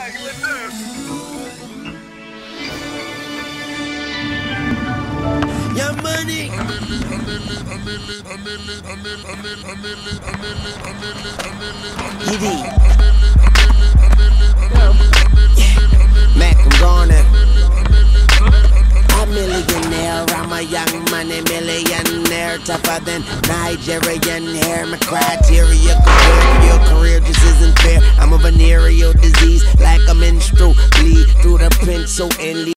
Your money. Edie. Mac, gone. A millionaire, I'm a young money millionaire, tougher than Nigerian hair. My criteria career, your isn't fair.